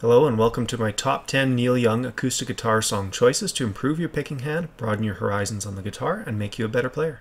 Hello and welcome to my top 10 Neil Young acoustic guitar song choices to improve your picking hand, broaden your horizons on the guitar, and make you a better player.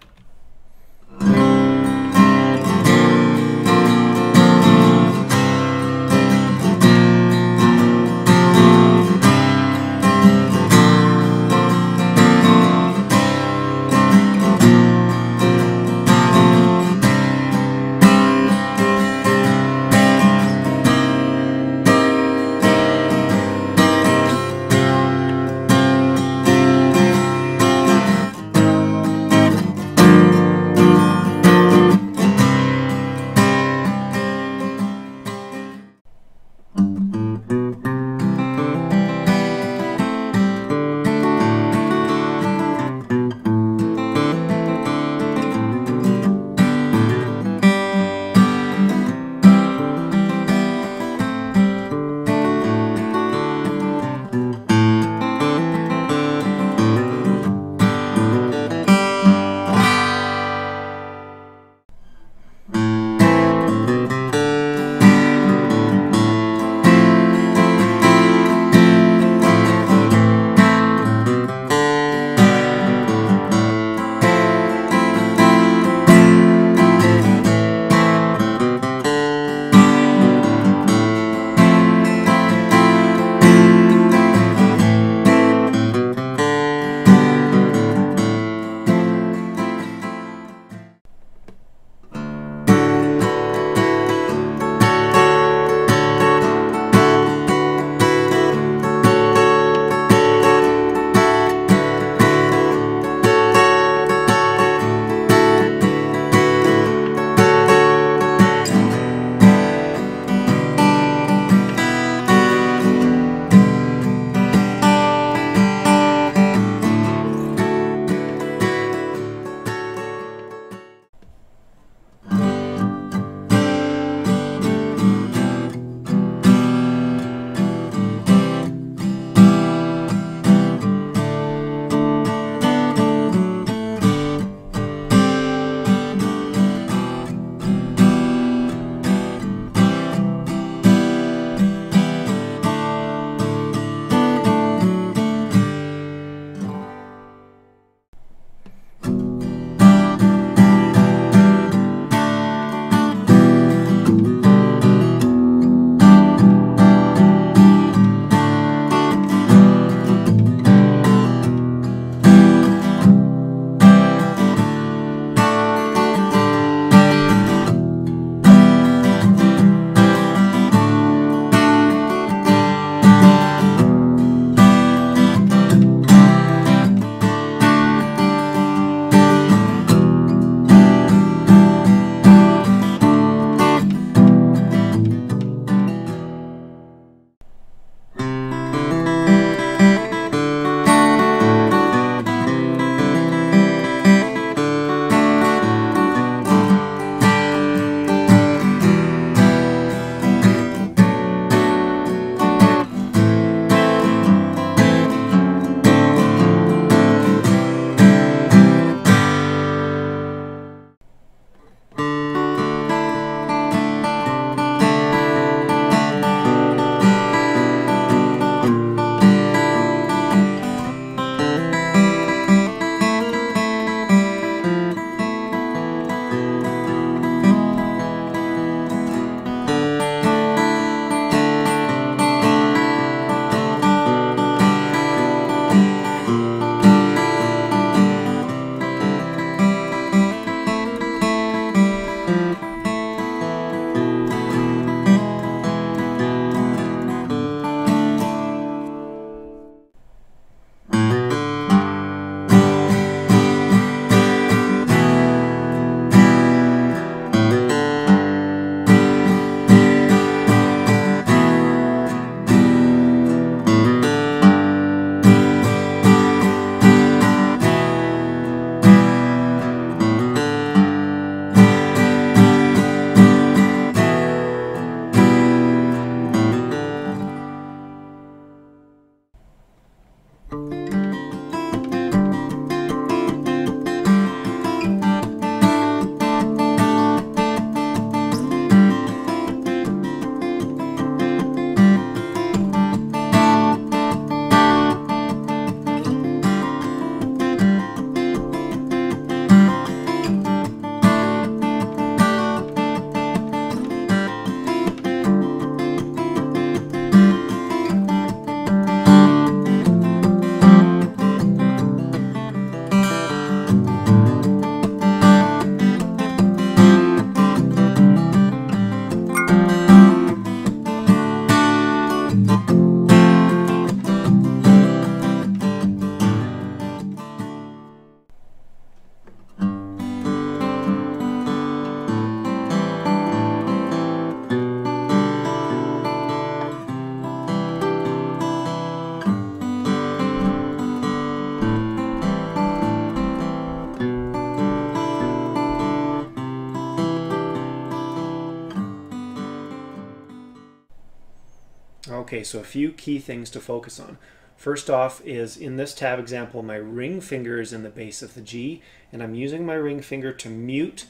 Okay, so a few key things to focus on. First off is in this tab example, my ring finger is in the base of the G, and I'm using my ring finger to mute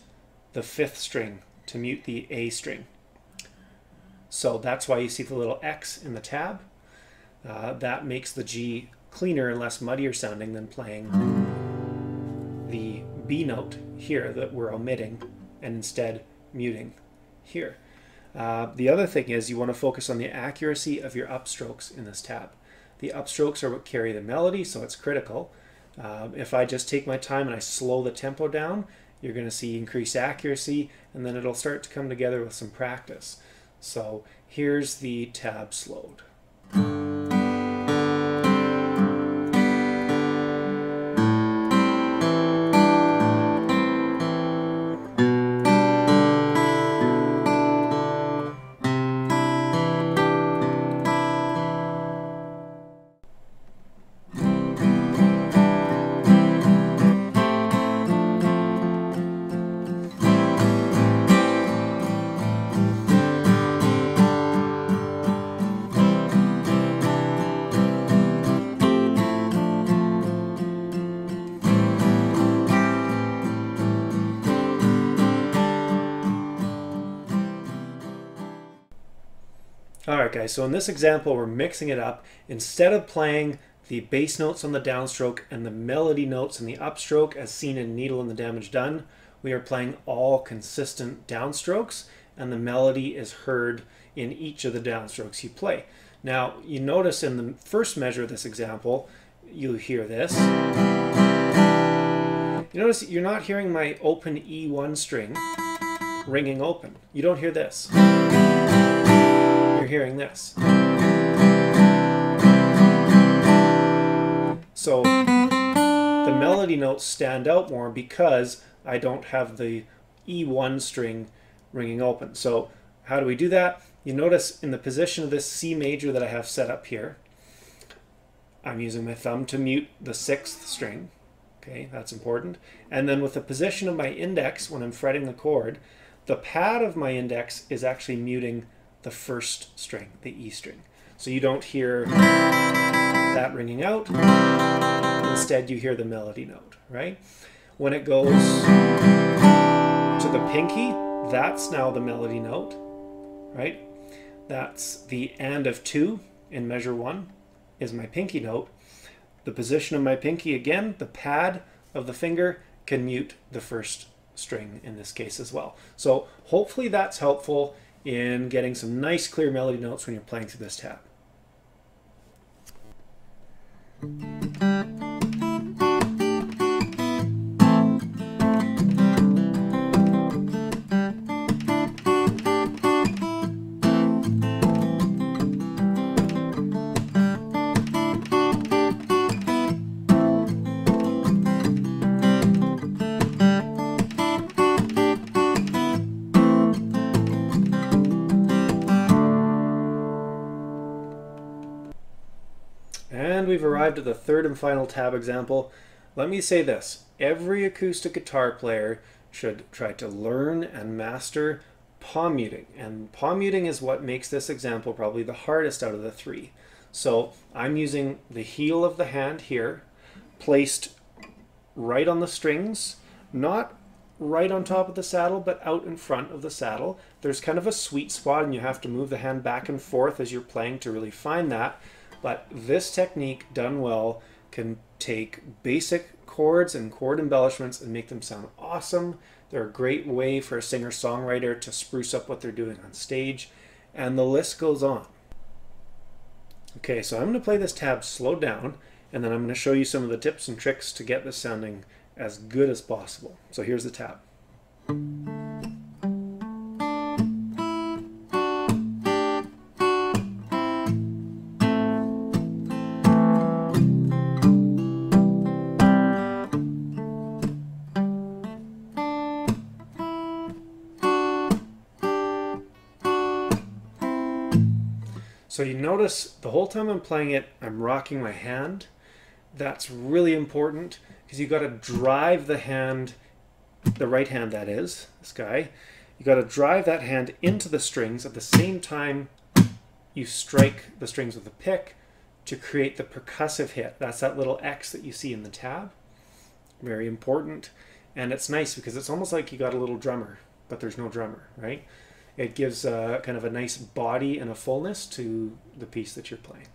the fifth string, to mute the A string. So that's why you see the little X in the tab. Uh, that makes the G cleaner and less muddier sounding than playing the B note here that we're omitting and instead muting here. Uh, the other thing is you want to focus on the accuracy of your upstrokes in this tab. The upstrokes are what carry the melody, so it's critical. Um, if I just take my time and I slow the tempo down, you're going to see increased accuracy, and then it'll start to come together with some practice. So here's the tab slowed. Alright guys, so in this example we're mixing it up. Instead of playing the bass notes on the downstroke and the melody notes in the upstroke as seen in Needle and the Damage Done, we are playing all consistent downstrokes and the melody is heard in each of the downstrokes you play. Now you notice in the first measure of this example, you hear this. You notice you're not hearing my open E1 string ringing open. You don't hear this hearing this. So the melody notes stand out more because I don't have the E1 string ringing open. So how do we do that? You notice in the position of this C major that I have set up here, I'm using my thumb to mute the sixth string. Okay, that's important. And then with the position of my index when I'm fretting the chord, the pad of my index is actually muting the first string, the E string. So you don't hear that ringing out. Instead, you hear the melody note, right? When it goes to the pinky, that's now the melody note, right? That's the and of two in measure one is my pinky note. The position of my pinky, again, the pad of the finger can mute the first string in this case as well. So hopefully that's helpful in getting some nice clear melody notes when you're playing through this tab. We've arrived at the third and final tab example. Let me say this. Every acoustic guitar player should try to learn and master palm muting. And palm muting is what makes this example probably the hardest out of the three. So I'm using the heel of the hand here, placed right on the strings, not right on top of the saddle, but out in front of the saddle. There's kind of a sweet spot and you have to move the hand back and forth as you're playing to really find that. But this technique done well can take basic chords and chord embellishments and make them sound awesome. They're a great way for a singer-songwriter to spruce up what they're doing on stage, and the list goes on. Okay, so I'm going to play this tab slowed down, and then I'm going to show you some of the tips and tricks to get this sounding as good as possible. So here's the tab. So you notice the whole time I'm playing it, I'm rocking my hand. That's really important because you got to drive the hand, the right hand that is, this guy, you got to drive that hand into the strings at the same time you strike the strings with the pick to create the percussive hit. That's that little X that you see in the tab. Very important. And it's nice because it's almost like you got a little drummer, but there's no drummer, right? it gives a, kind of a nice body and a fullness to the piece that you're playing.